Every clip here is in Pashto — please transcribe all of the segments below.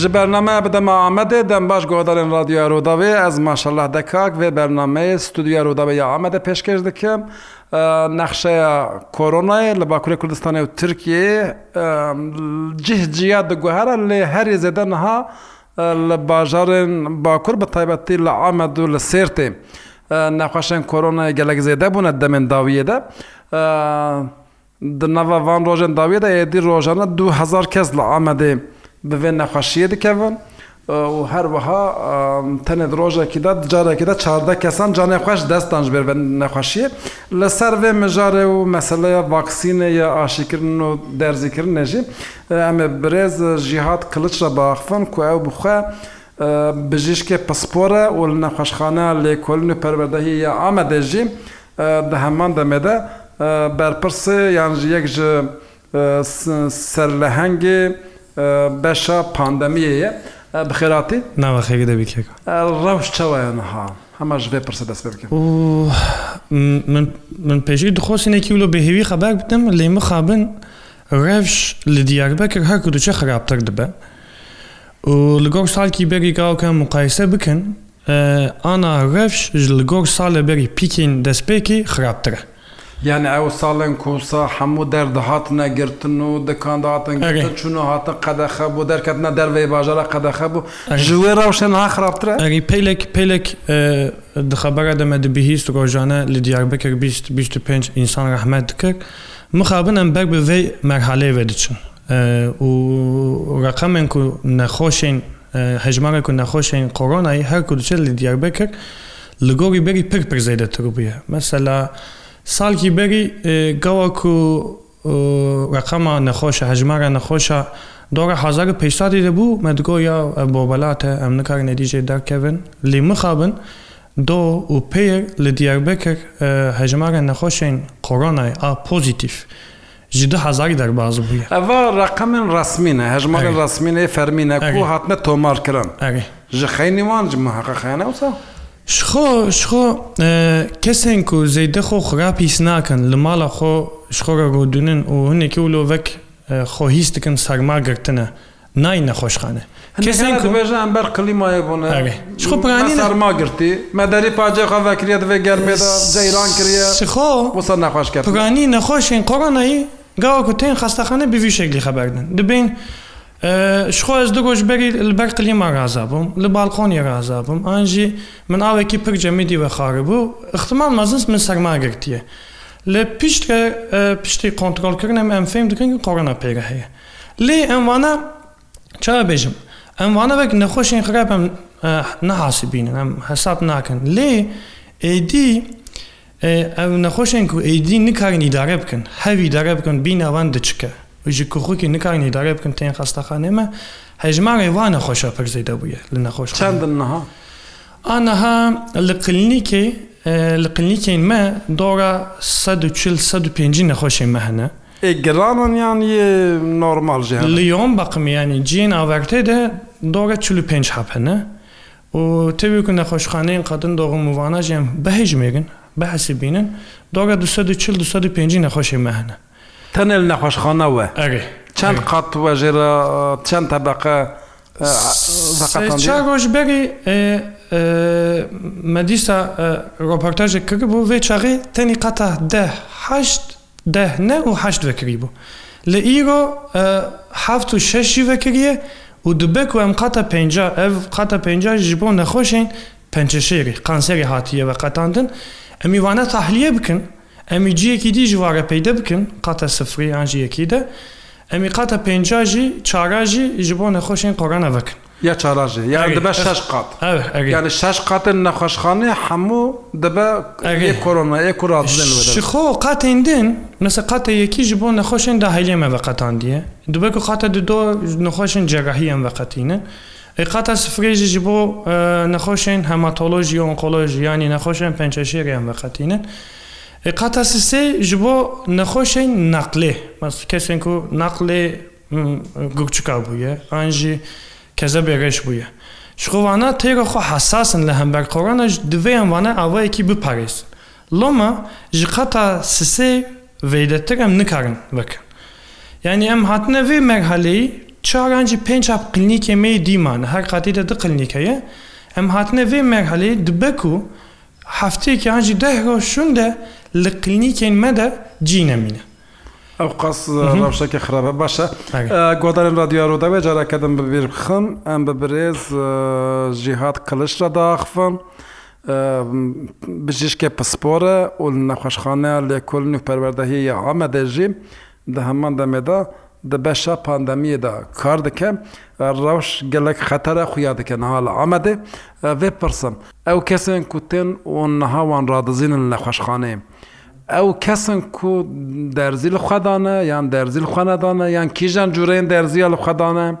جی برنامه بدم آمده دم باش گودارن رادیو روداوی از ماشالله دکاک و برنامه ستودیو روداوی آمده پیشکش دکم نقشه کرونا لباکوری کردستان و ترکیه جه جیاد گوهره لی هر زدن ها لباجارن باکور به طایبتی لعامد و لسیرتی نخوشن کرونا گلک زیده بونه دمن داویه ده دا. دنوا وان روژن داویه ده دا. ایدی روژانه دو هزار کس لعامده به نقاشی دکوون و هر وها تن دروژه که داد جاره که داد چارده کسان جان خوش دستانج بر نخوشی لسر و مجاره و مسئله واکسین یا آشی کردن و درزی کردن نجی اما برز جهاد کلچ را باخفن که او بخواه بجیشک پسپوره و نخوشخانه لیکولن پروردهی یا آمده جی ده همان دمده برپرس یعنی یک سرلهنگی بشا باندامية بخيراتي نعم اخي كده بك هيك الروش توا نهار هما جفي برسا داس بالك من من بيجي دخوس اني كيلو بهوي خباك بتم اللي مخابن روش لديار بكر هر كدو شي خراب تردبه ولغور سال كي بيري قاو كان مقايسه بكن انا روش لغور سال بيري بيكين داس بيكي خراب تره يعني او سالن کوسا همو در دهاتنا گرتن و دکان دهاتن گرتن چونو هاتن قدخه بو در کتنا در وی باجارا قدخه بو جوی روشن ها خرابتره اگه پیلک پیلک دخبره دمه ده بهیست روزانه لدیار بکر بیست بیست پنج انسان رحمت کرد مخابن ام بر به وی مرحله ویده چون و رقم کو نخوشین هجمار کو نخوشین کرونا هر کدوچه لدیار بکر لگوری بری پر پر زیده تروبیه مثلا سالکی بری گوا کو رقم نخوش حجمه نخوش دور 1500 دیده بو مدگو یا بابلات ام نکار ندیجه در کوین لی مخابن دو و پیر لدیار بکر حجمه نخوشین کرونا ا پوزیتیف جدا هزار در باز بویه اوا رقم رسمی نه حجمه رسمی نه فرمی نه کو هاتنه تومار کرن جخینی وان جمحقق خانه اوسا шхо шхо э, кесен ку зейде хо храпис накан лмала хо шхора годунин у хуне ки уло вак э, хоҳис дикан сарма гиртина най нахошхане кесенкубарқлимаонаарпрани нахошен қоранаи гава ку тен хастахана бивишегли хабардан дубен شخواز دەگۆش بەری لەبەر قلیمە ڕازابم لە باڵخۆنی ڕازابم ئەنجی من ئاوێکی پر جەمیدی بە خاڕ بوو احتمان مەزنس من سەرماگرتیە لە پیشکە پشتی کۆنتترۆلکردنم ئەم فێم دکەن قۆڕەنە پێرە هەیە لێ ئەموانە چا بێژم ئەموانە بەك نەخۆشین خراپم نەحاسی بینن ئەم حساب ناکەن لێ ئیدی ئەو نەخۆشێن و ئیدی نکارین ئیدارە بکەن هەوی دارە بکەن بینەوان دچکە ژکوخۆکی نکانی داگای بکەن تێن خستەخانێمە هەژماگەی وانە خۆشە پرزیدا بووە لە نەخۆش چند نها ئاەها لە قلنیکی لە قلنیکین مە دۆرە 1950 نەخۆشی مە هەنە گەڵانیان نۆرمال ژیان لیۆن بەقمیانی جین ئاوەرتێدا دۆگە 45 هەپەنە و تەویکە نەخۆشخانەیە قەتن دۆغم ووانە ژیان بەهێژ مێگن بەحسی بینن دۆگە 240 250 نەخۆشی مە هەنە تنل نخوشخانه و اگه چند قط و جرا چند طبقه چاگوش بگی مدیسا رپورتاج کری بو وی چاگی تنی قطع ده هشت ده نه و هشت وکری بو لئیرو هفت و ششی وکریه و دبک و ام قطع پینجا او قطع پینجا جبو نخوشین پنچشیری قانسری هاتیه و قطاندن امیوانه تحلیه بکن کی دی جو واگە پیدا بکن قاتە سفری ئەنجی امی ئەمی قاتە پێنجژی چاراژی ji بۆ خوشین قۆرانە وکن یا چاراجی یا دەبە شش قات یعنی شش قاتن نەخۆشخانێ هەموو یک کرونا یک کرونا دن نسە قاتە دن ji بۆ نەخۆشین دا هەیلێمە بە قەتان دیە دبا و قاتە دو نخوشین جراحی ام بە ای قەتە سفری ji بۆ نەخۆشین هەماتۆلۆژی یعنی نخوشین نەخۆشن ام بەخەتینن قطاسیسه جبو نخوشین نقله مس کسین کو نقله گوکچکا بویه آنجی کزه برش بویه شخو وانا تیرا خو حساسن لهم بر قرآن دویم وانا اوه اکی بپاریسن لما جقطا سیسه veylettir hem nikarın bakın. Yani hem hatne ve merhaleyi çağrancı pençap klinik yemeği diman her katide de klinikaya hem hatne ve merhaleyi dbeku هەفتەیەکی هاجی ده شوندە لە قلنیکەین مەدە جینە مینە. ئەو قەس ڕەوشەکە خراپە باشە گۆدارن رادیۆڕووداوێ جارەکەدەم ببیر بخم ئەم بە برێز ژیهات قلشرە داخفم. bijîşkê pispora û nexweşxaneya lêkolin û perwerdehiyê ya Amedê jî di heman demê de di beşa pandemiyê de kar dike روش قالك خطر خويا هذاك نهار عمده في برسم او كسن كوتن ونها وان راضزين لخشخانه او کسن کو درزی خدانه یا درزی خاندانه یا کیجان جورین درزی خدانه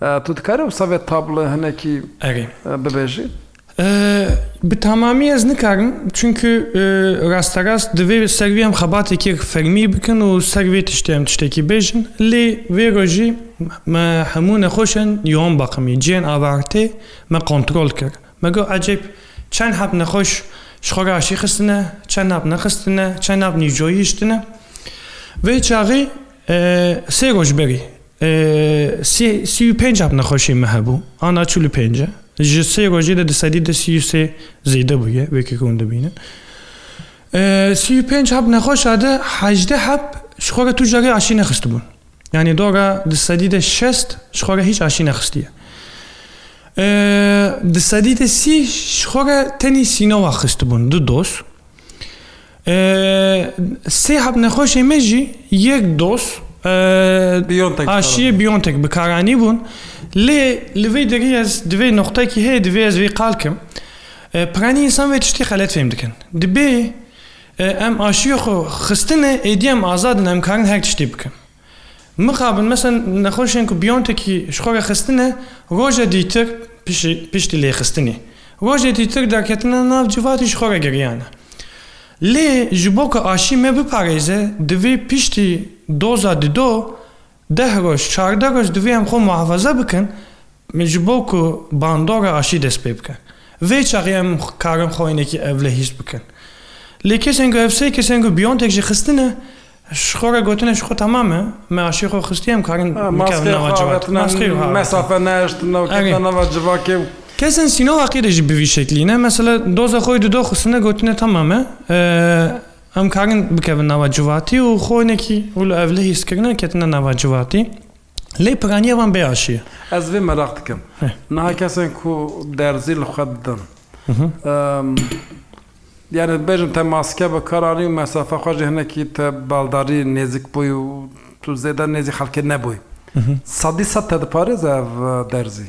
تو دکاره و سوی تابل هنکی ببیجید Ee, bi tamamiy ez çünkü e, rasta rast divê servê em xebatekê fermî bikin û servê tiştê em tiştekî bêjin lê vê rojî me hemû nexweşên yon baqimî ciyên avartê me kontrol kir me got ecêb çend heb nexweş ji xwe raşî xistine hap ne nexistine çend hap nîjoyî iştine vê çaxê e, sê roj berî e, sî û pênc heb nexweşî me hebû ana çû li ji sê wajê de disedî de sî sê zêde bûye wekî hûn dibînin سی پێ هەب نەخۆشادە حەجدە هەب شخۆگە تو جگە عشی نەخست بوون یعنی دۆگە دسەدیدە شست شخۆگە هیچ عشی نەخستیە دسەدیدە سی شخۆگە تەنی سینەوە خست بوون دو دۆست سێ هەب نەخۆشی مێژی یەک دۆست ئاشیە بیۆنتێک بکارانی بوون لێ لەوێ دەگەی ئەس دوێ نقطەکی هەیە دوێ ئەس وێ قالکەم پرانی ئسان وێ تشتی خەلەت فێم دکەن دبێ ئەم ئاشیۆخۆ خستنە ئێدیم ئازادن ئەم کارن هەک تشتی بکەم مخابن مەسەن نەخۆشێن و بیۆنتێکی شخۆرە خستنە ڕۆژە دیتر پشتی لێ خستنی ڕۆژێ دیتر دەکەتنە ناو جیواتی شخۆرە گەریانە لێ ji bo ku aşî me biparêze divê piştî doza dido ده روش چارده روش دوی هم خو محافظه بکن مجبور که باندار آشی دست پی بکن وی چاقی هم کارم خو اینه که اوله هیست بکن لی کسی انگو افسی کسی انگو بیان تک جی خستینه شخور گوتنه شخو تمامه ما آشی خو خستی هم کارن مکرم نواجبات مسخی و حالت مسافه نشت نوکتن نواجبات که کسی سینو واقعی رجی بوی شکلی نه مثلا دوز خوی دو دو خستینه گوتنه تمامه ئەم کاگن بکەون ناواجوواتی و خۆینێکی و لە ئەڤلە هیسکردن کتنە ناواجوواتی لی پگانیەوان بێعاشیە ئەس بێ مەراق بکەم نها کەسێن کو دەرزی لە خەت دم یانە بێژم تە ماسکە بە کارانی و مەسافە خۆش هەنێکی تە باڵداری نێزیک بووی و تو زێدا نێزی خەڵکە نەبووی سادی سە تەدپارێز دەرزی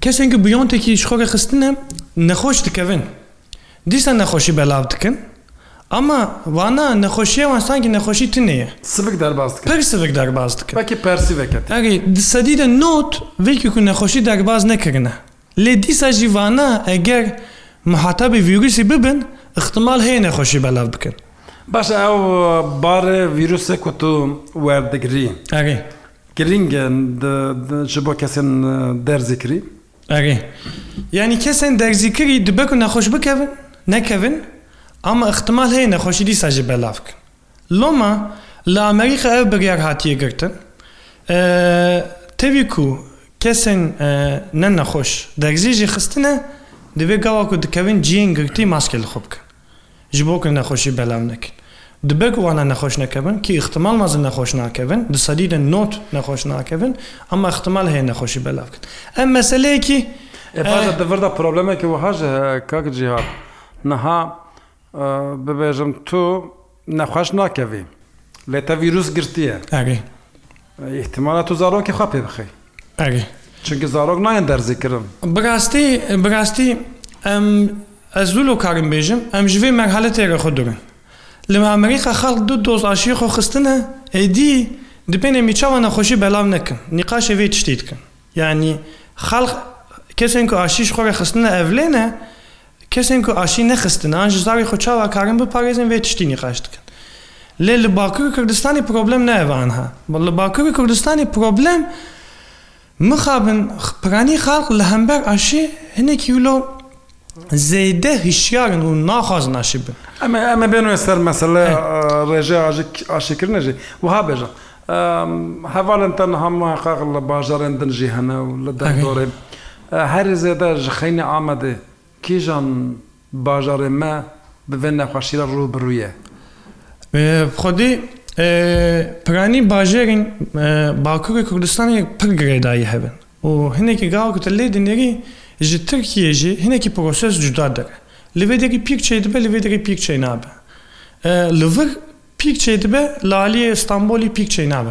کسانی که بیان تکی شخور خستن نخوش دکن دیسا نخوشی بلاو دکن اما وانا نخوشی وان سانگی نخوشی تنیه سبک در باز دکن پر سبک در باز دکن بکی پرسی وکت اگه دسادی ده نوت ویکی که نخوشی در باز نکرنه لی دیسا جی وانا اگر محتاب ویروسی ببن احتمال هی نخوشی بلاو بکن باشه او بار ویروس که تو وردگری اگه گرینگ جبو کسین در ذکری اري يعني كسن در ذكري دبك نخوش بكفن نكفن اما احتمال هي نخوش دي ساجي بلافك لما لا امريكا او بريار هاتي اگرتن اه تبكو كسن اه نن نخوش در ذيجي خستنه دبك غواكو دكفن جين گرتي ماسكي لخوبك جبوك نخوشي بلاف نكن دبک وانا نخوش نکبن که احتمال مازن نخوش نکبن د سدید نوت نخوش نکبن اما احتمال هی نخوشی بلاف کن ام مسئله کی افاده دورده پرابلمه که وحاج کاک جیهار نها ببیجم تو نخوش نکوی لیتا ویروس گرتیه اگه احتمالا تو زاروکی خواه پی بخی اگه چونکه زاروک ناین در ذکرم براستی براستی ام از دولو کارم بیجم ام جوی مرحله تیره خود دورن لە ئەمریکا خەڵ دوو دۆز عشی خۆ خستنە ئەیدی دپێنێمی چاوە نەخۆشی بەلاو نەکەم نیقاشەوێ تشتی بکەن یعنی خەڵ کەسێک و عشیش خۆی خستنە ئەڤلێنە کەسێک و عشی نەخستن ئاژ زاوی خۆ چاوە کارم بپارێزن وێ تشتی نیقاش بکەن لێ لە باکووی کوردستانی پرۆبلم نەوانها بە لە باکووی کوردستانی پرۆبلم مخابن پرانی خەڵق لە هەمبەر عشی هەنێکی ولۆ زیده هشیارن و ناخوازن آشی بین اما اما بینو سر مسئله رجع آشکر نجی و ها بجا هفالن تن هم حقاق لباجارن دن جیهنه و لدهدوره هر زیده جخین آمده کی جان باجار ما ببین نخوشی رو برویه خودی پرانی باجرین باکور کردستان یک پر گریدایی هبن و هنه که گاو کتلی دنیری Ji Tirkiye jî hinekî proses cuda dere. Li vê derekî pîkçeyê dibe li vê derekî pîkçeyê nabe. E, li vir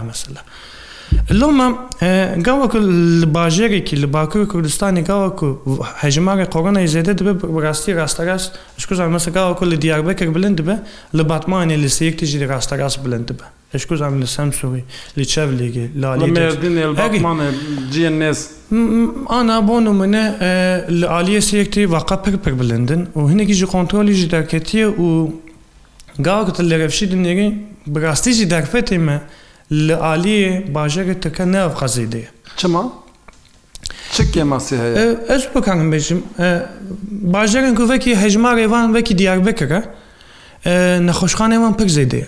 mesela. Loma e, gavak li ki li Bakurê Kurdistanê gavak ku hejmarê koronayê zêde dibe bi rastî rasterast ji kuzar mesela gavak ku li Diyarbekir bilind dibe li Batmanê li Sêyekê jî rasterast bilind dibe. شكون زعما السامسونج اللي تشافلي لا لما الدنيا الباطمانه تجي الناس انا بون منا الاليه سيكتي واقع بيك بيك بلندن وهنا كيجي كونترول جي داكتي و قالك اللي رفشي دنيري براستي جي داكفتي ما الاليه باجر تكنا في قصيده تما Çekke masihaya. Ee, Özbakan'ın beşim. Ee, Bajarın kuvveki hecmar evan veki Diyarbakır'a. Ee, Nakhoşkan evan pek zeydi.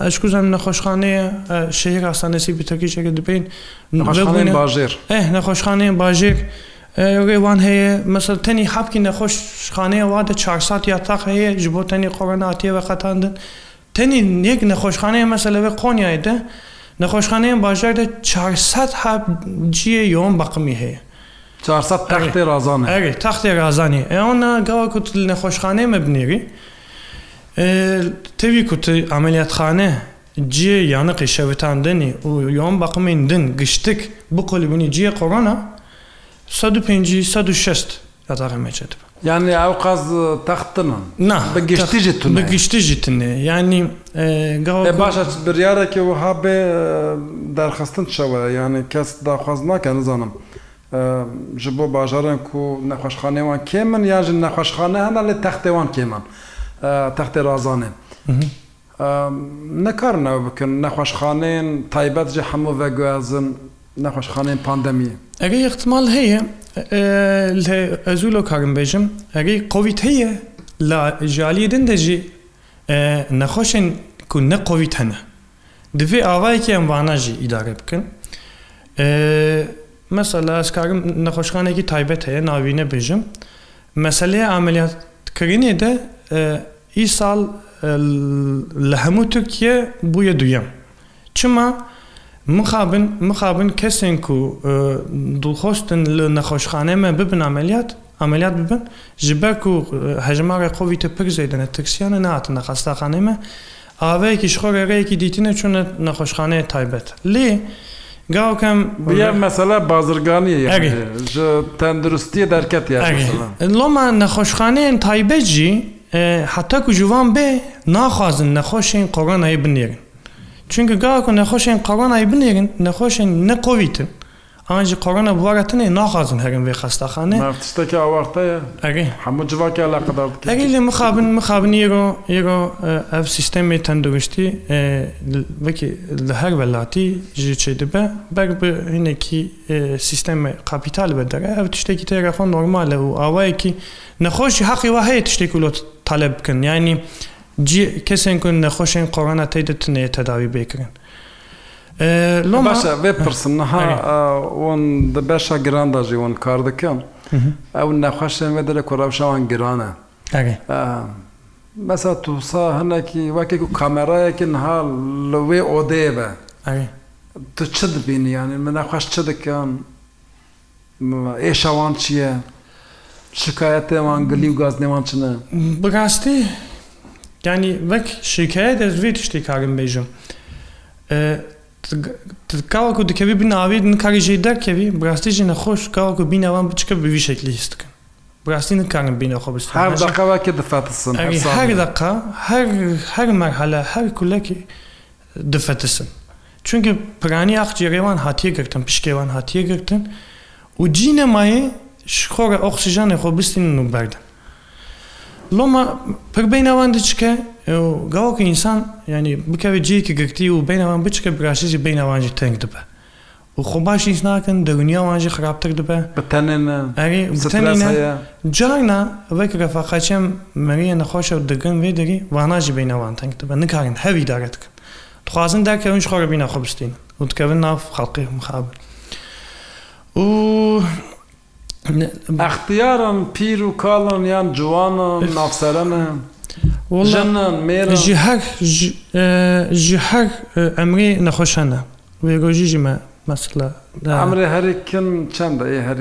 اشکوزن نخوشخانه شهر استانسی بیتاکی شهر دبین نخوشخانه باجر اه نخوشخانه باجر یوگی وان هی مثلا تنی حب کی نخوشخانه واد 400 یا تاق هی جبو تنی قرن آتیه و خطاندن تنی یک نخوشخانه مثلا و قونیای ده نخوشخانه باجر ده 400 حب جی یوم بقمی هی 400 تخت رازانه اره تخت رازانه اون گاوا کت نخوشخانه مبنیری Ee, Tevi kuti ameliyathane ciye yanık işevitan deni o yoğun bakımın din gıştık bu kulübünü ciye korona sadu penci sadu şest yatak emecedi. Yani avkaz e, tahtının. Na. Begişti jitini. Begişti jitini. Yani e, gavak... E başa bir yara ki o habe e, derhastın çava yani kes fazla naken zanım. E, Jibo bajarın ku nekhoşkhane wan kemen ya jin nekhoşkhane hana le tahtevan kemen. تخت رازانه نکار نه بکن نخوش خانین تایبت جه همو و گوازن نخوش خانین پاندمی اگه احتمال هیه اه، ازولو کارم بیجم اگه قوید هیه ل جالی دن دجی اه، نخوشن که نه قوید هنه دوی آوائی که ام واناجی اداره بکن اه، مثلا از کارم نخوش خانه کی تایبت هیه ناوینه بیجم مسئله عملیات کرینه ده îsal e, li hemû Tirkiye bûye duyem. Çima mixabin mixabin kesên ku e, dilxostin li nexweşxane me bibin ameliyat ameliyat bibin ji ber ku e, hejmarê Covid pir zêdine tirsiyane nehatine xestaxanê me aveyekî ji xwe rêyekî dîtîne çûne nexweşxaneyê taybet. Lê Gavk hem... Bir yer mesela bazırganiye yani. Eri. Tendürüstiye derket yer mesela. Loma nekhoşkhaneyen taybeci حتی که جوان به نخوازن نخوشین قرآن ای بنیرن چونکه گاه که نخوشین قرآن ای بنیرن نخوشین نقویتن آنجی کرونا بوارتنه نخوازن هرم به خستخانه مفتشته که آورته اگه همه جوا که علاقه دار بکنه اگه لی مخابن مخابن یرو یرو اه، اف سیستم تندرشتی اه، وکی هر ولاتی جی چه دبه بر به هنه کی اه، سیستم کپیتال بدره اف تشته که تیره خون نرماله و آوه که نخوش حقی واحی تشته کلوت طلب کن یعنی جی کسی کن نخوشن کرونا تیدتنه تداوی بکرن لون باشا بيبرس النهار ون باشا جراندا جي ون كارد كم او نخش مدل كراوشا ون جرانا مثلا توصا هناك واكي كاميرا كي نهار لوي اوديبا تشد بيني يعني من اخش تشد كان ايش وان شيا شكايات وان قلي وغاز نوان شنو بغاستي يعني وك شكايات از فيتشتي كاغم بيجم Така ако дека ви бинави, накар же и дерке ви, брасти же на хош, така ако бинавам бичка би вишек листка. Brasti ne karın bine hobis. Her dakika belki defetesin. Her, her dakika, her her merhale, her kuleki defetesin. Çünkü prani akciğerevan hatiye girtin, pişkevan hatiye girtin. O cine maye şkora oksijane hobistinin berdin. لۆمە پک بینەوان دچکە گاوکە ئینسان ینی بکەوێت جێکی گەکتی و بینەوان بچکە براشیزی بینەوانجی تەنگ دبە و خۆ باشیش ناکەن دەونیاوانجی خراپتر دبە جانا ئەوەیکە ڕفاقاچێم مەریە نەخۆشە و دەگەن وێ دەری واناژی بینەوان تەنگ دبە نکارن هەوی داگەتکە دخوازن داکەونش خۆرە بینە خۆ بستین و دکەون ناف خەڵقی مخابن و اختیارن پیرو، و کالن یان جوانن افسرنن جنن میرن جی هر امری نخوشنه ویروژی جی ما مثلا امری هریکن چنده ای هر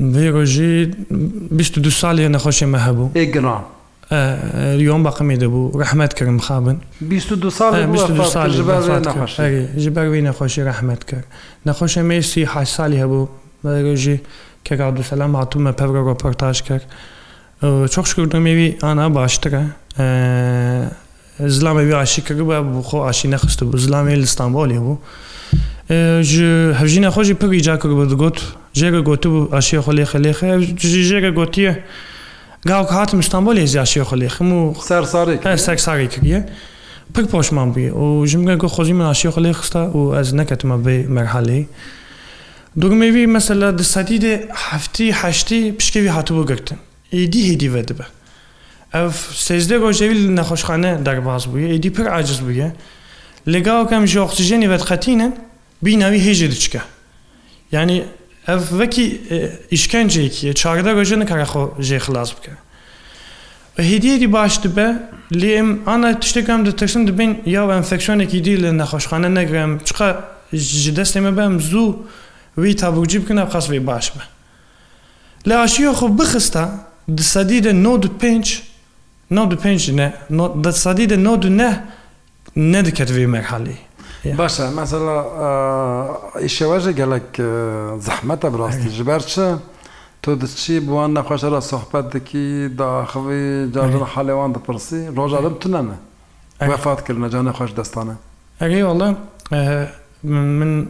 ویروژی ویروژی دو سالی نخوشی ما هبو ایگران اليوم باقی بو رحمت کرم خابن بیست دو سالی بو بيستو جبروی نخوشی رحمت نخوش جبار وين نخوش رحمت كر نخوش ميسي هبو ker avdu selam hatu me pevra reportaj ker. Çok şükür de evi ana baştıra. Zlam evi aşi kırı ve bu xo aşi nexistı bu. Zlam evi İstanbul evi bu. Ji hevjina xo jî pir îca kiribe digot. Jere gotî bu aşiya xwe lêxe lêxe. Ji jêre gotiye gavk hatim İstanbulê zî aşiya xwe lêxim ser sarê kiriye. Ser sarê kiriye. Pir poşman bûye. O ji min re got xwezî min aşiya O az û ez neketime bê Dugmevi mesela disati de hafti haşti pişkevi hatı bu göktün. Edi hedi vedi be. Ev sezde gojevi nehoşhane derbaz buye. Edi pir aciz buye. Lega okem ji oksijeni vet katinen binavi hece diçke. Yani ev veki e, işkence ki çarda gojeni karaho je xilas bke. Hediye di baştı be liyem ana tiştekam de tırsın de ben ya enfeksiyoneki değil nehoşhane negrem çıka jidesteme bem zu وی تابوجی بکنه خاص وی باش به لاشیو خو بخستا د سدید نود پنج نود پنج نه د سدید نود نه نه دکت وی مرحله باشا مثلا ایشواج گلک زحمت براستی جبرچه تو د چی بوان نخوش را صحبت دکی دا خوی جاجر حالوان دا پرسی روز آدم تننه وفات کرنه جان خوش دستانه اگه والله من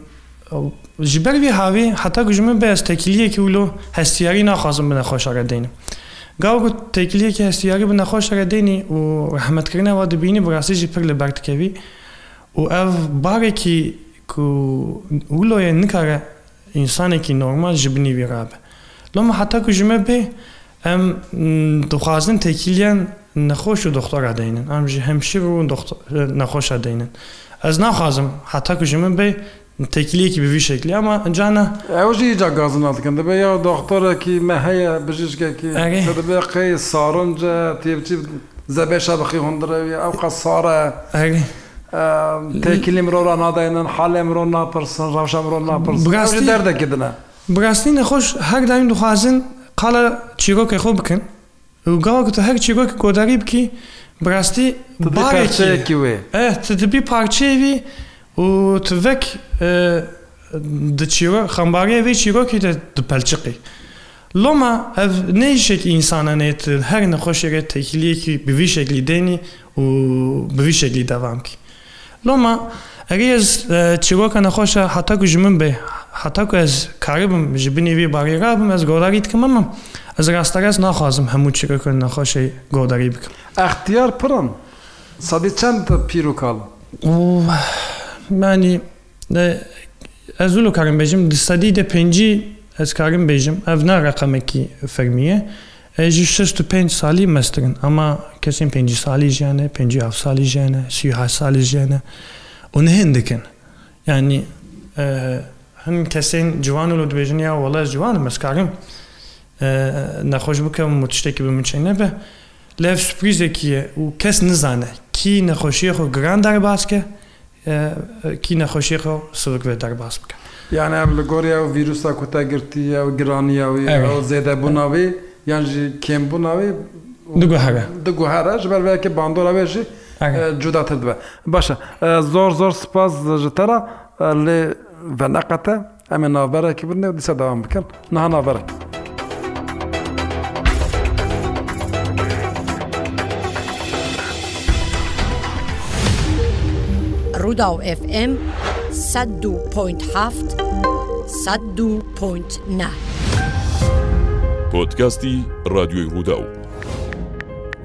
ji ber vê havê heta ku ji min bi ez têkiliyekî wilo hestiyarî naxwazim bi nexweşara deynim. Gav ku têkiliyekî hestiyarî bi nexweşara denî û rehmetkirina wa dibînî birasî jî pir li ber dikevî û ev barekî ku wiloyê nikare însanekî normal ji binî wî rabe. Loma heta ku ji me bê em mm, dixwazin têkiliyen nexweş û doktora deynin. Em ji hemşîr û nexweşa deynin. Ez naxwazim heta ku ji min bê تكليكي بفي شكل اما رجعنا اوجي يجا غازنا كان دابا دكتور كي ما هي بجيش كي دابا قي صارنج تيبتي زبا شبخي هندر او قصاره تكلم رو رانا داينا حالم رو نابرسن روشم رو نابرسن بغاستي درد كدنا بغاستي نخوش هر دايم دخوازن قال چیروک خو بکن و گاو که هر چیروک گوداری بکی براستی بارکی اه U të vek dëqiro, xambarje ve qiro këtë të pelçiqi. Loma ev ne işek insananiyet her ne hoşere tekliye ki bir şekli deni u bir şekli devam ki. Loma Ariz çiroka na hoşa hatta ku jmim be hatta ku ez karibim jibini vi bari rabim ez godari tkimam ez rastaras na khazim hemu çiroka na hoşa godari bikim. Ahtiyar pıran. Sadi çanta pirukal. yani ez ulu karim bejim di sedî de pêncî ez karim bêjim ev ne reqemekî fermî ye ji şeş û pênc salî mestirin ama kesên pêncî salî ji hene pêncî hev salî ji hene sî û heş salî ji hene û nihên dikin yanî hin kesên ciwan û dibêjin ya wala ez ciwanim ez karim nexweş bikim û tiştekî bi min çê nebe lev sürprizekî ye û kes nizane kî nexweşiyê xwe giran derbas ke کی نخوشی خو سوک به در باز بکن یعنی اول گوری او ویروس ها کتا گرتی او گرانی او زیده بناوی یعنی جی کم بناوی دوگو هره دوگو هره جبر که باندور او جی جدا باشه زور زور سپاس جترا لی و نقطه امی نابره که برنه دیسه دوام بکن نها نابره ڕوودا و FM 100.7 100.9 پۆتکاستی رادیۆی ڕوودا و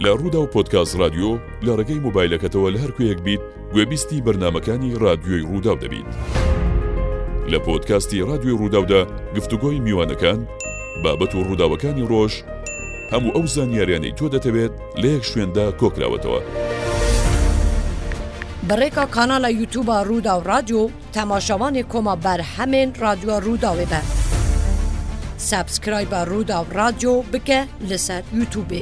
لە ڕوودا و پۆتکاس رادیۆ لە ڕێگەی مۆبایلەکەتەوە لە هەرکوێک بیت گوێبیستی بەرنمەکانی رادیۆی ڕوودا و دەبیت لە پۆتکاستی رادیۆی ڕووداودا گفتوگۆی میوانەکان بابەت و ڕووداوەکانی ڕۆژ هەموو ئەو زانیاریانەی تۆ دەتەوێت لە یەک شوێندا کۆکراوەتەوە. بریکا کانال یوتیوب رودا و رادیو تماشاوان کما بر همین رادیو رودا و به سابسکرایب رودا و رادیو بکه لسر یوتیوبه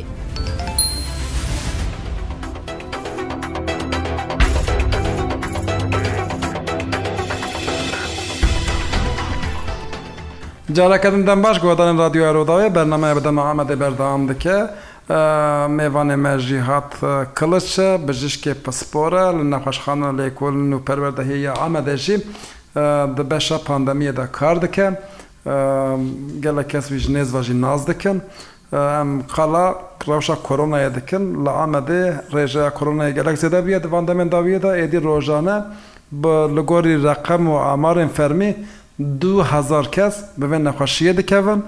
جارکتن دنباش گوادن رادیو روداوی برنامه بدن محمد بردام دکه میوان ما جهات کلش بجشک پسپورا لنخوشخانه لیکولن و پروردهی آمده جی ده بشا پاندمیه ده کار دکه گله کس ویج نیز واجی ناز دکن ام قلا روشا کرونا دکن لعامده رجا کرونا گلک زده بیه ده واندمین داویه ده ایدی روزانه لگوری رقم و آمار فرمی دو هزار کس به نخوشیه دکون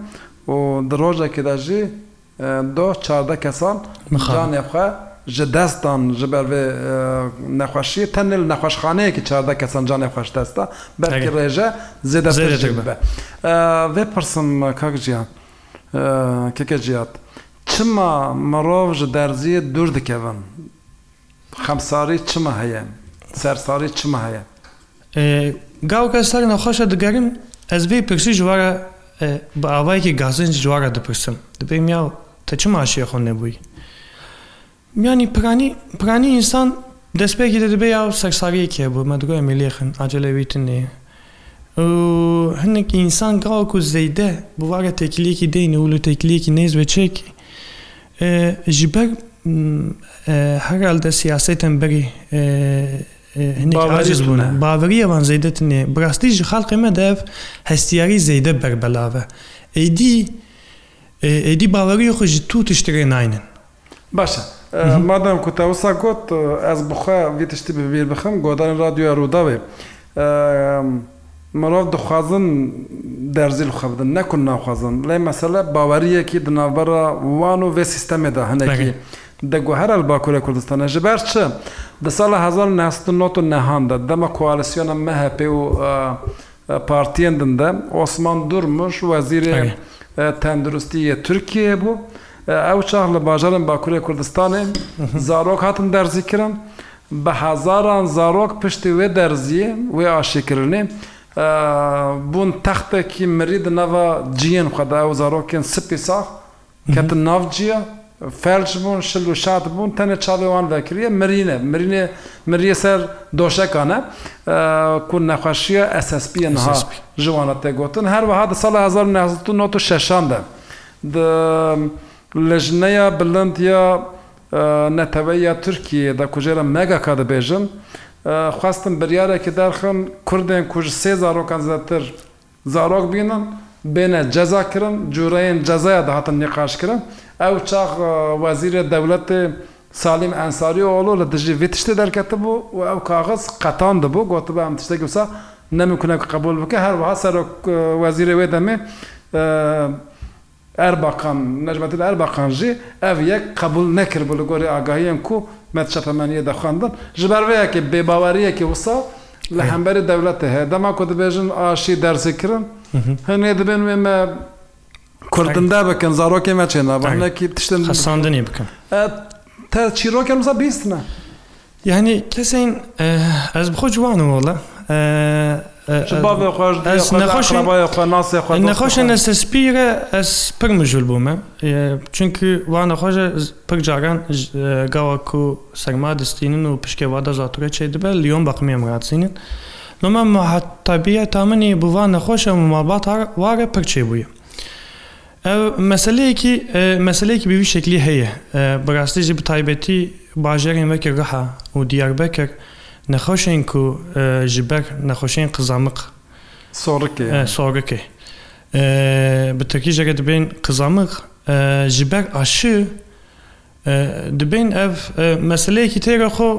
و در روزه که دجی دو چارده کسان جان خو ji destan ji ber vê nexweşiyê tenê li nexweşxaneyekî çarde kesan canê xweş desta belkî rêje zêde be vê pirsim kak jiyan keke jiyat çima mirov ji derziyê dûr dikevin xemsarî çima heye sersarî çima heye gav kes serê nexweşa digerim ez vê pirsî ji wara bi avayekî gazinc ji wara dipirsim dipêm ya Të që ma shë në buj? prani, prani insan destekit e të ya sersari kje bu, me duke e milihën, acele vitin e. insan ka ku zeyde, bu var e tekliki deyni, ulu tekliki nezve çeki. E, jiber e, herhalde siyaseten beri e, هنیک عاجز بونه باوری وان زیدت نه براستی خلق مدف هستیاری زیده بر بلاوه ایدی E, e di Bavaria xwe ji tu tiştekê naynin. Baş e. Madem ku te wisa got e, ez bixwe vê tiştî e, bibêr bixim godarên radyoya Rûdawê. Mirov dixwazin derzî xwe bidin nekun naxwazin. Lê mesele baweriyekî di navbera wan û vê sîstemê de hinekî. د ګوهر الباکوره کوردستان جبر چې د سال 1999 د دمه کوالسیون مه په پارتیندنده عثمان دورمش وزیر تندرستی ترکیه بو او چاخ لباجرم با کوری کردستان زاروک هاتن درزی کرن به هزاران زاروک پشتی و درزی و آشی کرنی بون تخت کی مرید نوا جین خدا او زاروکن سپی ساخ کت ناف جیا فلج بون شل و شات بون تنه چاوی وان وکریه مرینه مرینه مریه سر دوشکانه کن نخوشیه اس اس پی انها جوانات گوتن هر وها ده سال 1996 ده ده لجنه بلند یا نتوی ترکیه ده کجیره مگا کاده بیجن خواستم بریاره که درخم کردن کج سه زاروکان زدتر زاروک بینن بين جزا كرن جورين جزايا دهاتن نقاش كرن او چاق وزير دولت سالم انصاري اولو لدجي ويتشت دركت بو و او کاغذ قطان بو گوت به امتشت گوسا نمیکنه قبول بکه هر وها سر وزیر ودمه Erbakan, Necmettin Erbakanji evyek kabul nekir bulu gori agahiyen ku met çapemeniye de xandın. Jiber veyeki bebavariye ki usa لە هەمبەری دەولەتە هەیە دەما کۆ دەبێژن ئاشی دەرزیکردن هەنێ دەبێن وێمە کوردندا بکەن زارۆکێ مەچێنە بەەکی تشتن حساندنی بکەن تا چیرۆکە مزە بیستە یعنی کەسین ئەس بخۆ جوانە وڵە شبابي اخويا جدي اخويا اخويا ناصي اخويا نخوش انا سسبيرا اس برمج البوم چونكو وانا خوجا برجاران غاواكو سرما دستينن و پشكي وادا زاتورا چي دبا ليون باقمي امرات سينن نما مع الطبيعة تامني بوان خوش وما بات وارا برچي بويا مسئله کی مسئله کی به شکلی هیه براستی جب تایبتی باجرین وکر رها و دیار بکر نەخۆشین و ژبەک نەخۆشین قزامق سۆگەکە بە تەکیژەکە دەبین قزامق ژبەک عاشی دبین اف مسئله که تیرا خو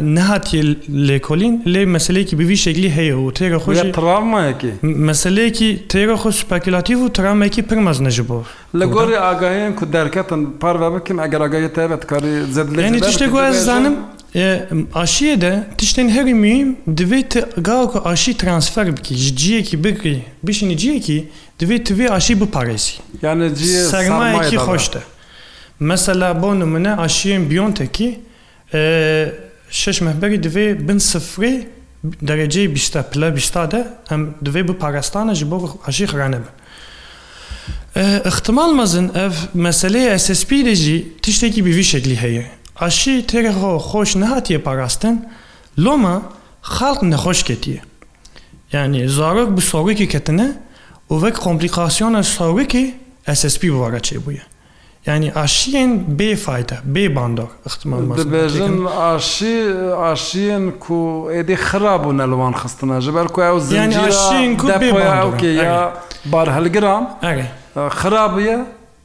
نهاتی لیکولین لی مسئله که بیوی شکلی هیه و تیگا خوش یا تراما یکی مسئله که تیرا خو سپکولاتیو و تراما یکی پرمز نجبو لگوری آگاهیم که درکتن پر و اگر آگاهی تایبت کاری زدلی یعنی تشتی گو از زنم آشیه ده تشتین هری میم دوی گاو که آشی ترانسفر بکی جیه کی بکری بشینی جیه کی دوی توی آشی بپاریسی. یعنی جیه سرمایه کی خوشته مثلا بو نمونه اشيين بيونتكي شش مهبري دوي بن صفري درجه بيشتا بلا بيشتا ده ام دوي بو باكستان جبو اشي خرانب احتمال مازن اف مساله اس اس بي دي جي تشتكي بي شكلي هي اشي تره خوش نهاتي باكستان لوما خلق نخوش كتي يعني زارك بسوريكي كتنه وفك كومبليكاسيون كي اس اس بي بوارا بويه یعنی آشین بی فایده، بی بانده اختماعی موضوعی کنید. در بیشتر آشین که ایده خرابون الوان خستند. یعنی آشین که بی بانده هستند. یا برهلگر هم خراب بید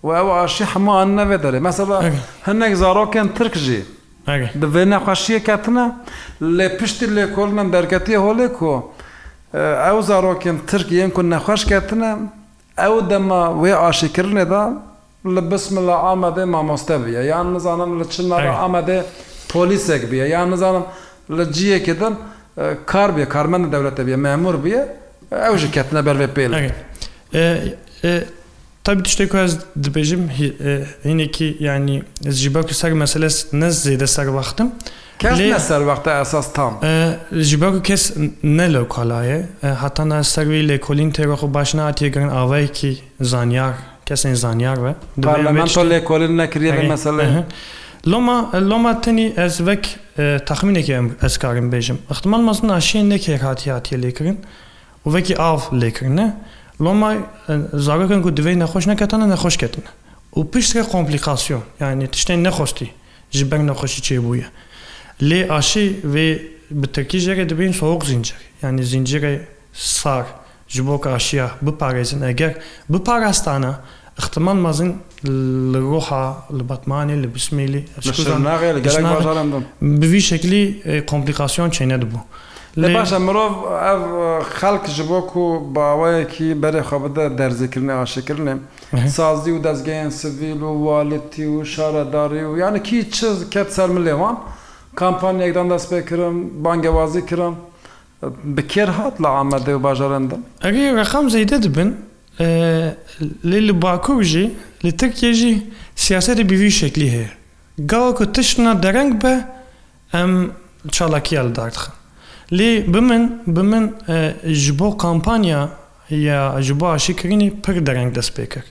و او آشی همه آن نوی مثلا هنوک زراکین ترک جاید. در وی نخواهشی کردند. لپیشتی لکنم درکتی حالی که او زراکین ترکی هم که نخواهش کردند او دما ما وی آشین کردند دا li bismillah amede mamoste biye yan nizanim li çi amede Amedê polîsek biye yan nizanim li ciyekê din e, kar biye karmenda devletê biye memur biye ew ji ketine ber vê pêlê e, e, Tabi tiştekû ez dibêjim hinekî yani ez ji bav ser meseles ne zêde ser vextim Kes ne ser vexta esas tam Ji bav kes ne lokalaye hatan ez ser vê lêkolîn başına başna hatiye girin avayekî zanyar Kesin Kesën zhanjarve. Parlamento lekolin e krijeve mesela. Loma loma tani ez vek e, tahmin ekim ez karim bejim. İhtimal masın aşiyen ne kek hati hati lekrin. U veki av lekrin ne. Loma e, zarıkın ku divey ne hoş ne ketane ne hoş ketane. U piştre komplikasyon. Yani tişten ne hoşti. Jibeng ne hoşi çebuya. Le aşi ve bitirki jere dibin soğuk zincir. Yani zincire sar ji bo karşıya biparêzin eger biparastana اختمان مازن لروحا لباتماني لبسميلي شناغي لقلق بازارم دم بفي شكلي كومبليكاسيون چيند بو لباش مروف اف خلق جبوكو باوي كي بري خبدا درز كرنا عاشي كرنا سازدي و دزگين سيفيل و والتي و شارداري و يعني كي چيز كت سرملي وان kampanya ekran da spekerim, bangevazi kiram, بكير هاطلع عما ذي وباجرندا اغي خام زيد دبن للي باكوجي لتركيجي سياسات بيفي شكلي هي قاو كو تشنا درنگ به ام چالاکیال دارتخ لی بمن بمن جبو کامپانیا یا جبو آشکرینی پر درنگ دست بکر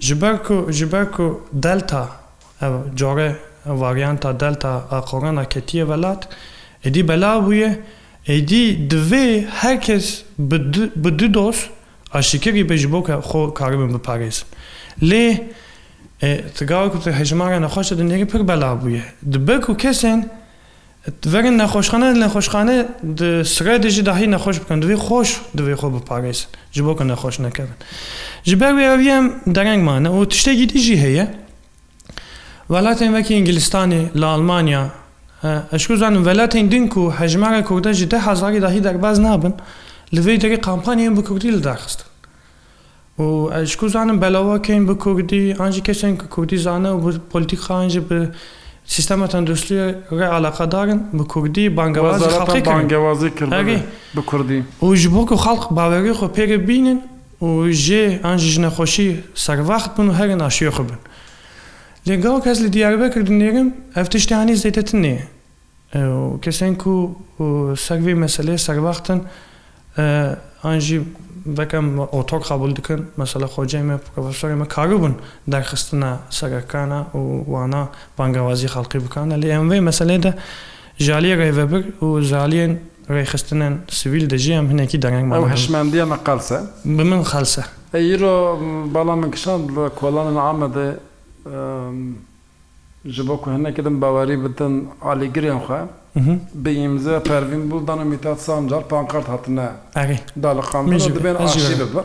جبرکو جبرکو دلتا جوره واریانتا دلتا کرونا کتیه ولات ادی بلا بویه ایدی دوی هرکس به دو دوست aşikeri be ji bo xo karê min biparêz. Lê e, tigawek tu hejmara nexweş di nêrî pir bela bûye. Di bek û kesên verin nexweşxane nexweşxane di sirê de jî dahî nexweş bikin. Divê xweş divê xwe biparêzin. Ji bo ku nexweş nekevin. Ji ber wê ev yem dereng mane û tiştekî dî jî heye. Welatên vekî Ingilistanê li Almanya اشکو زانم ولات این دین کو حجمار کرده جده هزاری دهی در باز نابن لوی داری قامپانی این بکردی لدرخست و اشکو زانم بلاوا که این بکردی آنجی کسین که کردی زانه و پولیتیک خانجی به سیستم تندرستی را علاقه دارن به کردی بانگوازی خلقی کردن بانگوازی کرده به کردی و جبو که خلق باوری خو پیر بینن و جه آنجی نخوشی سر وقت بن و هر ناشیخ بن لگاو کس لی دیار بکردن نیرم افتشتی هنیز دیتتن نیه وكسين كو سرفي مسألة سق وقتا انجي بكم أو توك قبول دكن مثلا خوجه ما بروفيسور ما كاروبن در خستنا ووانا وانا بانغوازي خلقي بكان اللي ام في مسألة ده جالي ريفبر وزالين ريخستنن سويل دجي ام هنا كي دانغ ما ديا مقالسة بمن خلسه ايرو بالا من كشان كولان العامه ji bo ku hinekidim bawerî bitin alîgirên xwe mhm. bi îmze pervîn bû dano mîtat sancar pankart hatine daliqan dibên aşî bibir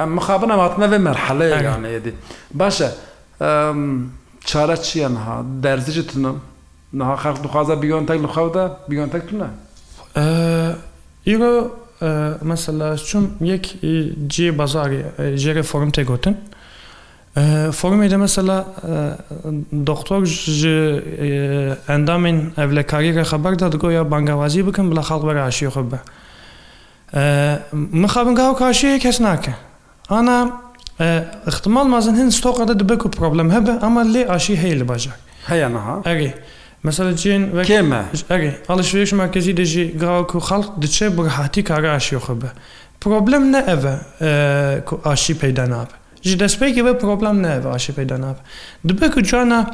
em mixabin em hatine vê merheleyê yani êdî baş e çare çiye niha derzî jî tunim niha xelq dixwaza biyontek li xew de biyontek tune e, îro e, mesela çûm yek e, ciyê bazarê jê reform tê gotin ee, Formiyada mesela e, doktor ji e, endamên evlekarî re xeber da goya bangavazî bikin bila xalq were aşiyê xwe be. Ee, Mixabin gav karşıya kes nake. Ana e, ihtimal mazin hin stokada dibe ku problem hebe ama li aşî heyli bacak. Heye naha. Erê. Mesela cin ve keme. Erê. Alışveriş merkezi de jî gav ku xalq diçe bi rehatî kare aşiyê xwe be. Problem ne eve ku aşî peyda nabe. Že despre kjeve problem neve ashe pejda nave. Dëbe ku gjana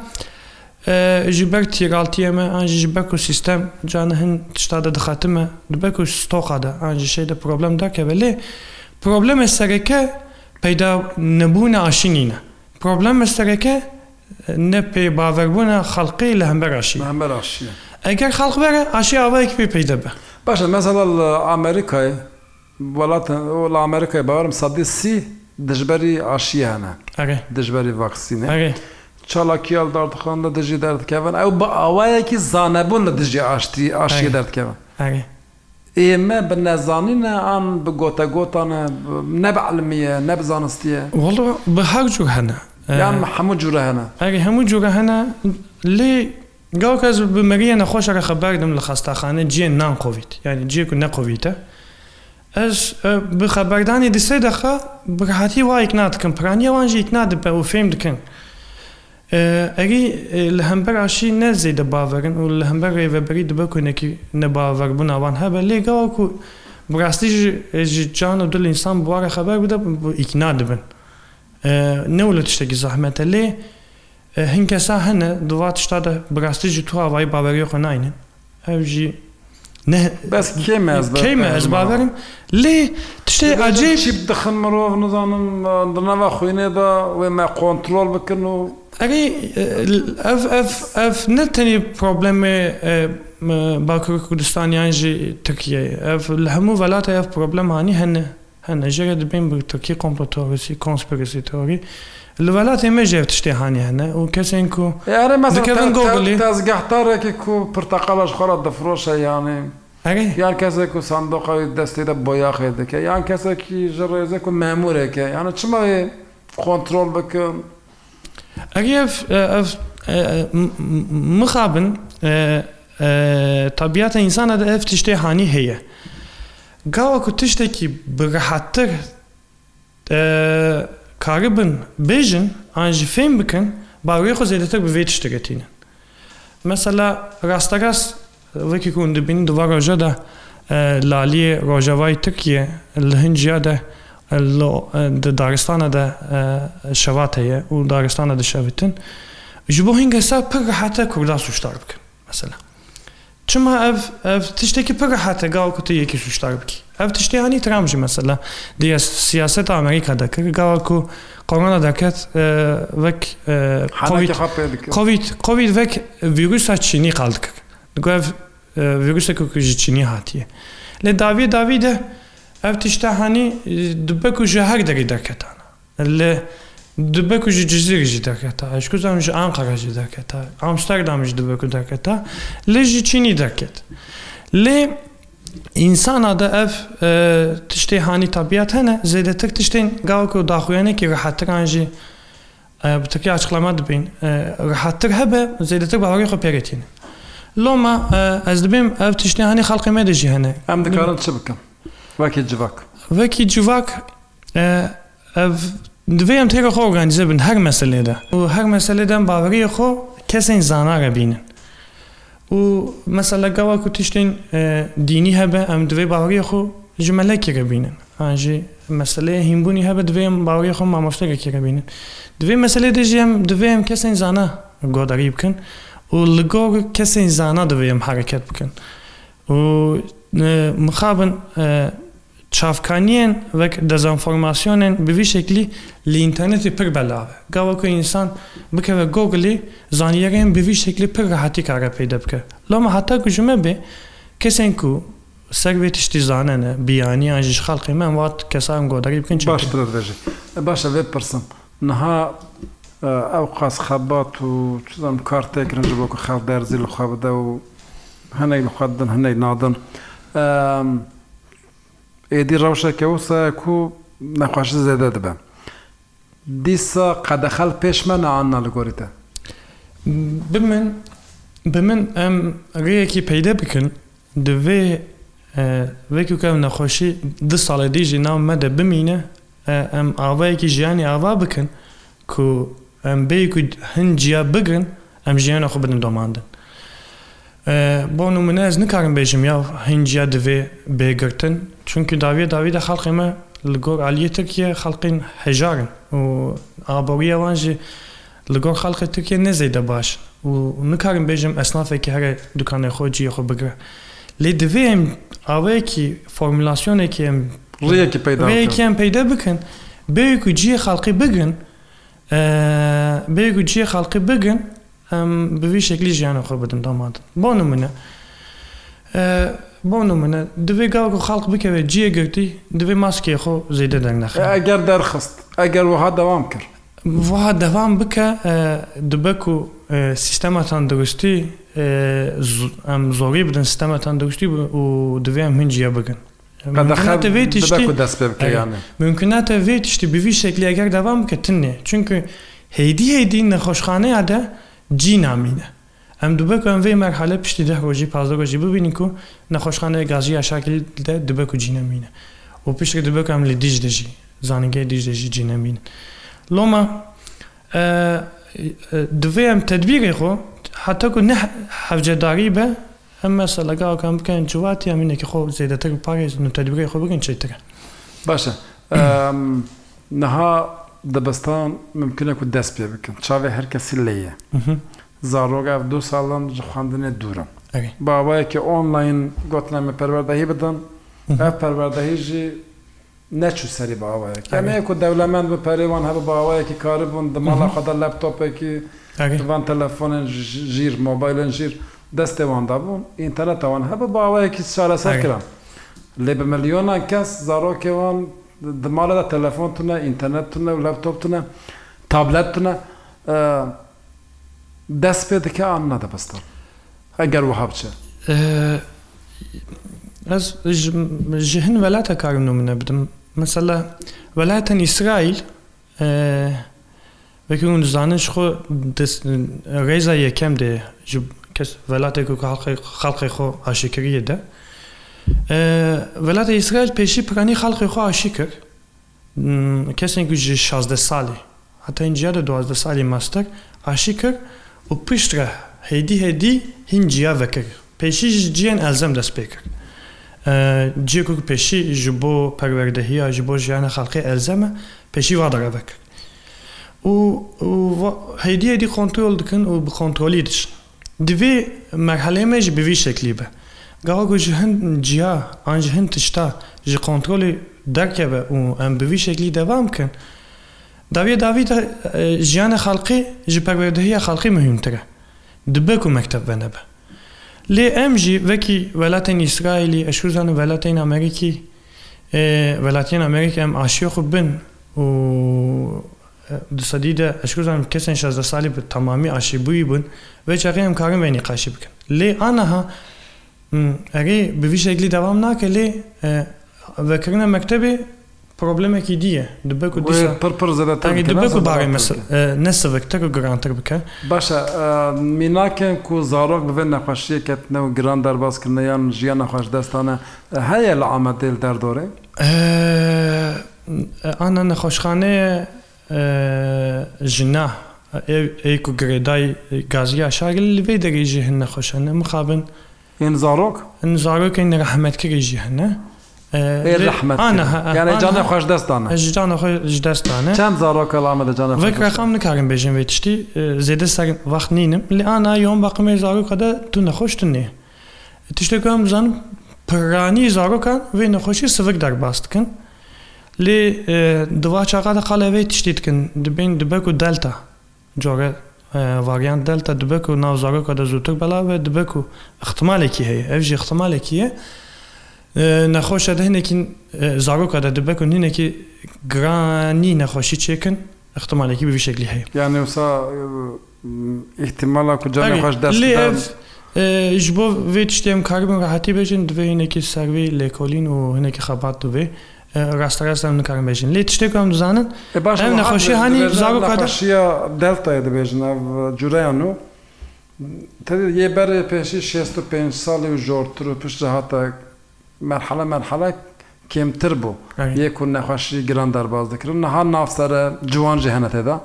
ji ber tjiraltijeme, an ji ber ku sistem, gjana hin qëta dhe dëkhatime, dëbe ku stoka dhe, an ji shejde problem dhe keve le, probleme sereke pejda nëbune ashinine. Probleme sereke ne pej baverbune halqi lehember ashine. Lehember ashine. Eğer halk vere, aşı ava ki peyde be. Başla, mesela Amerika'yı, Vallahi o Amerika'ya bağırım, sadi si دجبری عشیانه دجبری واکسینه چالا کیال دارد خان دجی درد کردن او با آوایی که زانبون دجی عشتی عشی درد کردن اما نه به علمیه نه به زانستیه نب به هر بهاك جو یا همه حمو جو هنا همه حمو جو لی گاو که از بمريا نخوش على خبر دم لخستاخانه جی نان كوفيد يعني جي كنا كوفيد ez e, bi xeberdanê di sê dexe bi rehatî wan îkna dikin piraniya wan jî îkna dibe û fêm dikin e, erî e, li hember şî ne zêde baverin û li hember rêveberî dibe kunekî nebaverbûna wan hebe lêgawa ku bi rastî ji can û dil însan bi ware xeber bide îkna dibin new li tiştekî zahmete lê hin kesa hene du va tişta de bi rastî ji tu avayî baveriyê xwe nayînin ew jî نه بس کم از کم از بادریم لی تشتی عجیب چی بدخن مرو نزانم دنوا دا وما ما بكنو بکن اه، اف اف اف نتني بروبليم پرابلم كردستان يعني تركيا جی ترکیه اف همو ولات اف بروبليم هاني هن هن جرد بين بر ترکیه کمپلوتوریسی کنسپیرسی تئوری لولاتی می جفت شته هانی هنه و کسی کو یعنی مثلا دکتن گوگلی تازگهتاره که کو پرتقالش خورد دفروشه یعنی اگه یعنی کسی کو صندوق دستی ده بایا خیده که یعنی کسی کی جرزه کو ماموره که یعنی چما کنترل بکن اگه اف اف مخابن طبیعت انسان ده اف تشته هانی هیه گاوا کو تشته کی بغحتر Karı bin bejin an ji fêm bikin bawê xwe zêdetir bi vê tiştek etînin. Mesela rasterast wekî ku hûn dibînin di va roja de laliyê rojavayê Tirkiye li hinciya de e, e, di daristana de e, şevat heye û daristana dişevitin ji bo hingesa pir rehete Kurdan suçlar bikin mesela. Çima ev ev tiştekî pir rehete gav ku tu yekî suçlar bikî. ئەف تشتیانی ترامژی مەسەلا دی سیاست ئەمریکا دەکرد گاوەکو قۆمەە دەکات وەک قوید وەک ویروسا چینی قال کرد گوێ ویروسێککوژی چینی هاتیە لێ داوی داویدە ئەف تیشتا هەنی دوبەک و ژە هەر دەری دەکەتانە لێ دوبەکوژی جزیریژی دەکەێتە ئەشکوزانژ ئان قەڕژی دەکەێتە ئامستەردامژ دوبەکو دەکەێتە لێژی چینی دەکێت لێ insana da ev tiştê hanî tabiyat hene zêdetir tiştên gavek û daxuyanekî rehattiran jî bi tirkiye açıklama dibin rehattir hebe zêdetir bawerê xwe pê ketîne loma ez dibim ev tiştê hanî xelqê me de jî hene em dikarin çi bikin wekî civak wekî civak ev divê em têrê xwe organize bin her meselê de û her meselê de baweriyê xwe kesên zanare bînin و مثلا گوا که تشتین دینی هبه ام دوی باوری خو جمله که بینن آنجی مسئله هیمبونی هبه دوی ام باوری خو مامفته که بینن دوی مسئله دیجی هم دوی هم کسی زانه گوداری بکن و لگور کسی زانه دوی هم حرکت بکن و مخابن çavkanyen ve dezenformasyonen bir vî şeklî li internetê pir belave. Gava ku insan bikeve Google'ê zanyerên bir vî şeklî pir rehatî kare peyde bike. Lama heta ku ji me bê kesên ku servê tiştî zanene biyaniyan ji xalqê me wat kesan godarî bikin çi. Baş tu vêjî. E, Baş ev pirsim. Niha e, ew qas xebat û çizam kar têkirin ji ku xev derzî li xwe bide û hinek li xwe ئێدی ڕەوشەکەەوە ساکو نەخواش زێدە دەبە دیسە قەدەخەل پێشمەە ئانا لە گۆریتە بمن بمن ئەم ڕێیەکی پەیدا بکن دەوێ وەک وکە نەخۆشی دو ساڵی دیژی ناو مەدە بمینە ئەم ئاوایەکی ژیانی ئاوا بکن کو ئەم بەیەک هەنجیا بگرن ئەم ژیانە خۆ بدن دۆماندن بۆن و منە نکارم بێژم یا هینجیا دەوێ بێگرتن چونکە داوێ داوی دە خەڵقیمە li gor aliyê Tirkiye xelqên hejarin û abawiya wan jî li gor xelqê Tirkiye ne zêde baş û nikarin bêjim esnafekî here dukanê xwe ciyê xwe bigire lê divê em awayekî formülasyonekî em rêyekî peydaekî em peyda bikin bêyek û ciyê xelqî bigirin bêyek û ciyê xelqî bigirin ئەم بوی شکلی ژیانە خۆ بدم دامات بۆ منە بۆ منە دوێ گاوکو خەڵق بکەوێت جیە گرتی دوێ ماسکی خۆ زیدە دەنگ نەخ ئەگەر دەرخست ئەگەر وها دەوام کرد وها دەوام بکە دبەک و سیستەمەتان دەگوستی ئەم زۆری بدن سیستەمەتان دەگوشتی و دوێ ئەم هنجە بگن ممکناتە وێ تشتی بوی شکلی ئەگەر دەوام بکە تنێ چونکە هەیدی هەیدی نەخۆشخانەیە دە جی نامیده ام دوبه که ام وی مرحله پشتی ده گوجی پازده گوجی ببینی که نخوشخانه گازی اشکل ده دوبه که جی نمینه و پشت که دوبه که ام لی دیج ده جی زانگه دیج ده جی جی نمینه لوما دوی ام تدبیری خو حتی که نه حفجداری به ام مثلا گاو کم بکن جواتی امینه که خب زیده تر پاریز نو تدبیری خو بگن چی تره باشه نها دبستان ممکنه که دست پێ بکەن چاوێ هەر کەسی لەیە زارۆگا دو ساڵان ji خوندنێ دوورم باوایەکی ئۆنلاین گوتنامە پەروەدەهی بدەن ئەف پەروەدەهی ژی نەچوو سەری باوایەک ئەمەیە کو دەولەمەند بە پەریوان هەبە باوایەکی کاری بوون دماڵە خدا لەپتۆپێکی وان تەلەفۆنن ژیر مۆبایلن ژیر دەستێواندا بوون ئینتەرنێتەوان هەبە باوایەکی چارەسەر کرا لێ بە ملیۆنان کەس زارۆکێوان demala da telefon tune, internet tune, laptop tune, tablet tune, dest pê dike an nade bastan. Eger wiha e, biçe. Ez ji hin welata karim numune bidim. Mesela welaten İsrail e, vekû dizanin ji xwe rêza yekem de ji kes welatê ku halkı xwe aşîkiriyê de ولات اسرائیل پیشی پرانی خلق خو عاشی کرد کسی که جی 16 سالی حتی اینجا در 12 سالی مستر عاشی کرد و پیشت را هیدی هیدی هنجیا وکر پیشی جیان الزم دست بکر جی که پیشی جبو پروردهی یا جبو جیان خلقی الزمه پیشی وادر وکر و هیدی هیدی کنترل دکن و بکنترلی دشن دوی مرحله میشه به وی شکلی به گاوگو جهن جیا آن جهن تشتا جه کنترول درکه به و ام بوی شکلی دوام کن داوی داوی دا جیان خلقی جه پروردهی خلقی مهم تره دبه کو مکتب بنه به لی ام جی وکی ولاتین اسرائیلی اشوزان ولاتین امریکی ولاتین امریکی ام آشیو خوب بن و د صدیده اشکوزم کسن سالی به تمامی آشی بوی و چاقی ام کارم و بکن لی آنها اگه به ویش اگلی دوام نکلی اه، و کرنه مکتبی پروبلم اکی دیه دبه کو دیسا پر پر زده تر بکنه دبه کو باقی مثل نسه اه، وکتر و گران تر بکنه باشا اه، میناکن کو زاروک بوه نخوشیه کتنه و گران در باز کرنه یا جیه نخوش دستانه هیا لعامه دیل در دوره؟ انا نخوشخانه جنه ای کو گریدای گازی اشاگلی لیوی دریجی مخابن ينزاروك نزاروك ان رحمتك رجي هنا الرحمة انا يعني جانا خوش دستانا جانا خوش دستانا كم زاروك الامه جانا خوش فكر خام نكارم بيجن ويتشتي زيد سر وقت نينم اللي انا يوم باقم زاروك هذا تو نخوش تني تشتي كم زان پرانی زاروکان و نخوشی سفک در باست کن لی دوا چاقا دا قاله وی تشتید کن دبین دبکو دلتا جوره واقعا دلته دبکو ناوزاگا که زودتر بلاوه دبکو احتمالی که هی اوجی احتمالی که نخوش ده هنه که زاگا که دبکو هنه که گرانی نخوشی چکن احتمالی که به شکلی هی یعنی مثلا احتمالا کجا نخوش دست داد جبو ویت شتیم کاربن راحتی بجن دوی هنه که سروی لیکولین و هنه که خبات دوی rast rastam nikarim bežin. Līdz štikam zanen, em ne xoşi hani zago kada... Paşiya deltaya da bežin, av Cüreyanu. Tedi ye beri peşi 65 sali jorturu pişti hatta merhala merhala kemtir bu. Ye kun nexweşî giran derbaz dikirin. Niha navsere ciwan jî hene têda.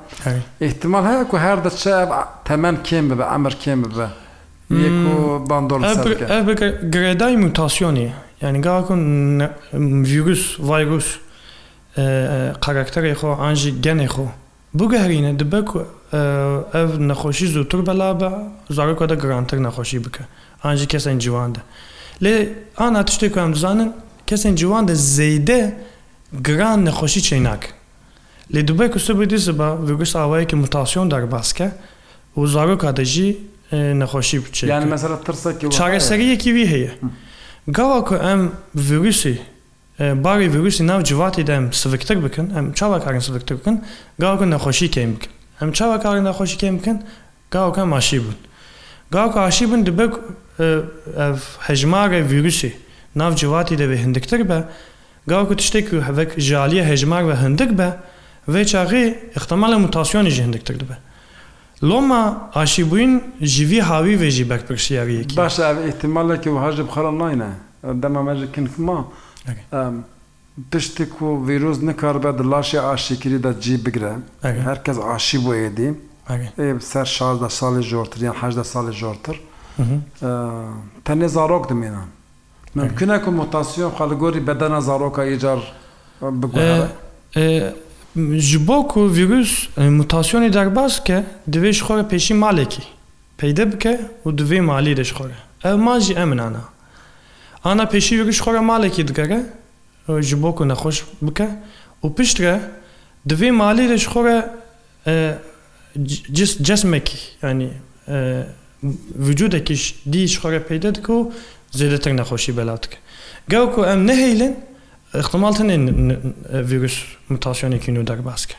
İhtimal heye ku her diçe ev temen kêm bibe, emir kêm bibe. Ye hmm. ku bandol serke. Ev bi girêdayî mutasyonê. یعنی گا کن ویروس وایروس کاراکتر خو آنجی گن خو بگه هرینه دبکو او نخوشی زودتر بلا با زارو کده گرانتر نخوشی بکه آنجی کسین جوان ده لی آن اتشتی که هم دزانن کسین جوان ده زیده گران نخوشی چینک لی دبکو سبی دیزه با ویروس آوایی که متاسیون در باسکه و زارو کده جی نخوشی بچه یعنی مثلا ترسه که چاره سریه که وی هیه قالك ام فيروسي باري فيروسي ناو جواتي دم سفكتر بكن ام چاوا كارن سفكتر بكن قالك نخوشي كيم بكن ام چاوا كارن نخوشي كيم بكن قالك ام عشي بون قالك عشي بون دبك هجمار فيروسي ناو جواتي ده هندكتر به قالك تشتكي هفك جالية هجمار هندك به ve çaxi ehtimala mutasyonu jindiktir dibe. لما آشی بوین جیوی هاوی و جی بک پکشی یکی باشه احتمالا که وحاج بخرا ناینه دم مجد کن ما پشتی که ویروس نکار بعد لاشی دا جی بگره هر کس آشی بویدی سر 16 سال جورتر یا 18 سال جورتر تنه زاروک دمینان ممکنه که موتاسیون خالگوری بدن زاروکا ایجار ji bo ku vîrus e, mutasyonê derbas ke divê ji xwe re pêşî malekî peyde bike û divê malê de ji xwe re ev ma jî em nana ana pêşî vîrus ji xwe re malekî digere ji bo ku nexweş bike û pişt re divê malê de e, ji xwe re cesmekî yanî e, vücudekî dî ji xwe re peyde dike û zêdetir nexweşî belav dike gel ku em nehêlin احتمال تن ویروس موتاسیونی که نودر باسکه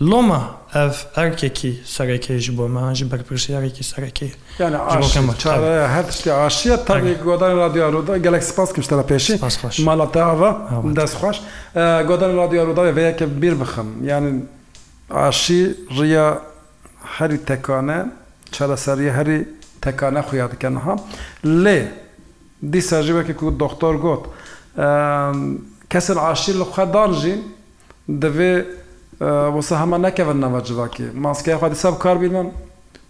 لما اف ارکی کی سرکی کی جبو ما انجی بر پرسیاری کی سرکی یعنی آشی هر تشتی آشی تا بی رادیو آرودا گلکسی پاس کمشتا دا پیشی پاس خوش هوا، تا آوا دست خوش رادیو آرودا و یک بیر بخم یعنی آشی ریا هری تکانه چرا سریا هری تکانه خویاد هم، لی دی سرجیبه که که دکتر گوت کسی عاشق خدان جین دوی واسه همه نکوین نوجه که خود سب کار بینن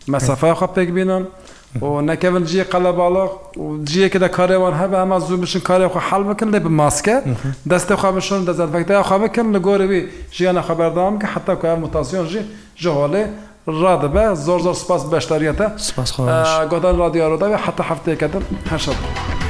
مسافه خود پیک بینن و نکوین جیه قلب بالا و که در کاری وان همه زوم بشن کاری خود حل بکن لیب ماسک دست خود بشن دزنفکته خود بکن نگوری بی خبر دام که حتی که متاسیون جی جهاله راده به زور زور سپاس بشتریته سپاس خواهش حتی هفته